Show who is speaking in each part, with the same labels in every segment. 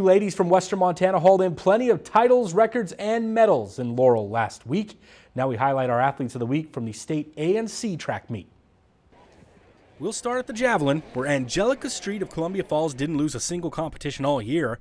Speaker 1: Two ladies from Western Montana hauled in plenty of titles, records, and medals in Laurel last week. Now we highlight our athletes of the week from the state A&C track meet. We'll start at the javelin, where Angelica Street of Columbia Falls didn't lose a single competition all year,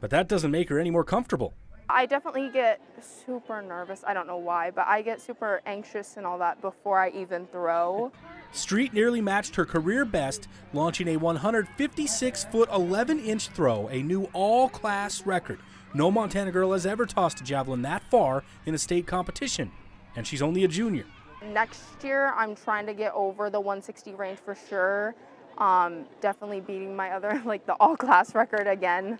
Speaker 1: but that doesn't make her any more comfortable.
Speaker 2: I definitely get super nervous. I don't know why, but I get super anxious and all that before I even throw.
Speaker 1: Street nearly matched her career best, launching a 156 foot 11 inch throw, a new all class record. No Montana girl has ever tossed a javelin that far in a state competition, and she's only a junior.
Speaker 2: Next year, I'm trying to get over the 160 range for sure. Um, definitely beating my other, like the all class record again.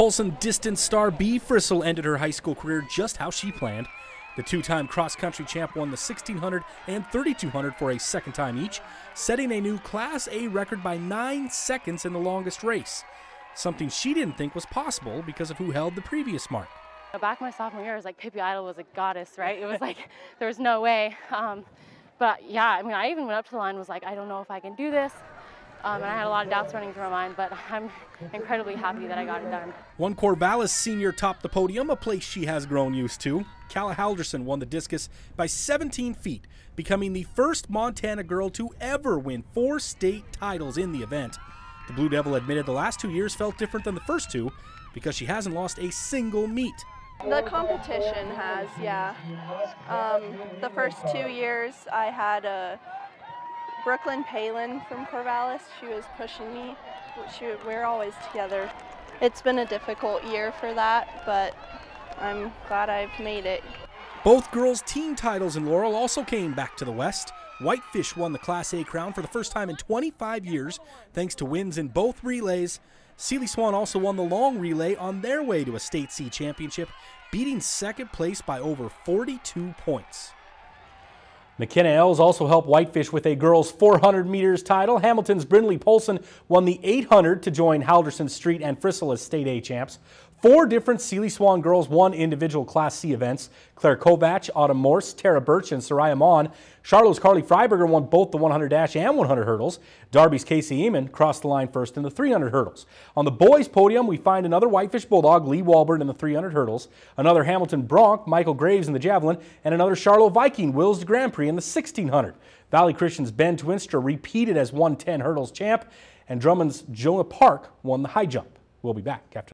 Speaker 1: Polson distance star Bea Frissell ended her high school career just how she planned. The two time cross country champ won the 1600 and 3200 for a second time each, setting a new Class A record by nine seconds in the longest race. Something she didn't think was possible because of who held the previous mark.
Speaker 3: Back my sophomore year, it was like Pippi Idol was a goddess, right? It was like there was no way. Um, but yeah, I mean, I even went up to the line and was like, I don't know if I can do this. Um, and I had a lot of doubts running through my mind, but I'm incredibly happy that I got it done.
Speaker 1: One Corvallis senior topped the podium, a place she has grown used to. Calla Halderson won the discus by 17 feet, becoming the first Montana girl to ever win four state titles in the event. The Blue Devil admitted the last two years felt different than the first two because she hasn't lost a single meet.
Speaker 4: The competition has, yeah. Um, the first two years I had a Brooklyn Palin from Corvallis. She was pushing me. She, we're always together. It's been a difficult year for that, but I'm glad I've made it.
Speaker 1: Both girls' team titles in Laurel also came back to the West. Whitefish won the Class A crown for the first time in 25 years, thanks to wins in both relays. Seeley Swan also won the long relay on their way to a State C championship, beating second place by over 42 points. McKenna Ells also helped Whitefish with a girls 400 meters title. Hamilton's Brindley Polson won the 800 to join Halderson Street and Frissell as State A champs. Four different Seeley Swan girls won individual Class C events. Claire Kovach, Autumn Morse, Tara Birch, and Soraya Mon. Charlo's Carly Freiberger won both the 100 dash and 100 hurdles. Darby's Casey Eamon crossed the line first in the 300 hurdles. On the boys' podium, we find another Whitefish Bulldog, Lee Walbert, in the 300 hurdles, another Hamilton Bronc, Michael Graves in the javelin, and another Charlotte Viking, Wills de Grand Prix in the 1600. Valley Christian's Ben Twinstra repeated as 110 hurdles champ, and Drummond's Jonah Park won the high jump. We'll be back after